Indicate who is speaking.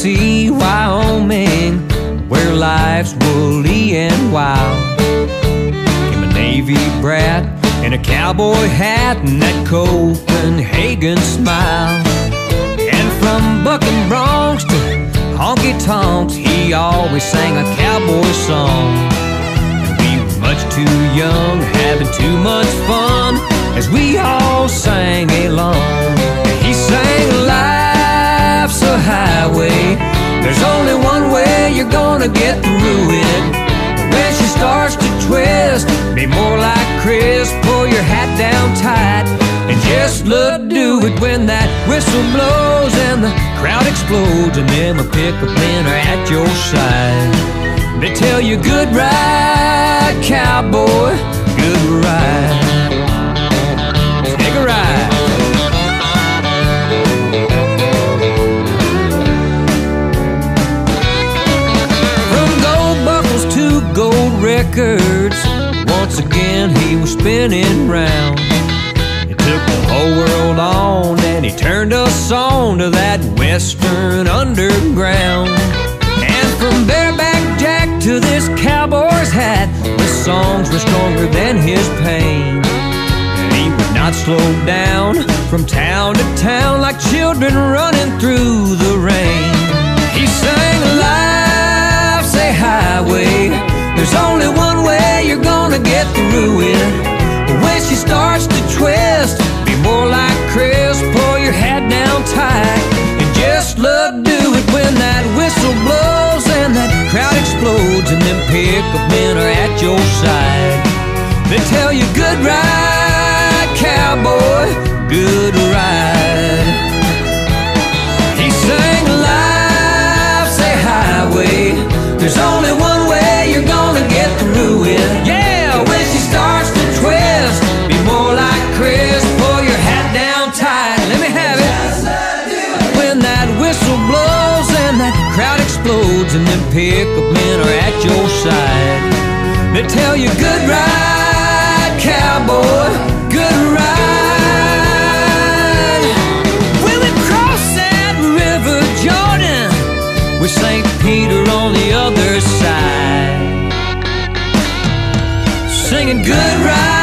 Speaker 1: Tennessee, Wyoming, where life's woolly and wild. Came a Navy brat in a cowboy hat and that Copenhagen smile. And from bucking broncs to honky tonks, he always sang a cowboy song. And we were much too young, having too much fun as we all sang gonna get through it. When she starts to twist, be more like Chris. Pull your hat down tight and just look do it when that whistle blows and the crowd explodes and them a pickup men are at your side. They tell you good ride, cowboy, records, once again he was spinning round. He took the whole world on and he turned us on to that western underground. And from bareback Jack to this cowboy's hat, the songs were stronger than his pain. And he would not slow down from town to town like children running through the rain. Through it. When she starts to twist, be more like Chris. Pull your hat down tight and just look do it when that whistle blows and that crowd explodes and them pickup men are at your side. They tell you good ride, cowboy, good ride. He sang Life's a highway. There's only one Chris. Pull your hat down tight. Let me have it. When that whistle blows and that crowd explodes and them pickup men are at your side. They tell you good ride, cowboy, good ride. When we cross that river Jordan with St. Peter on the other side, singing good ride.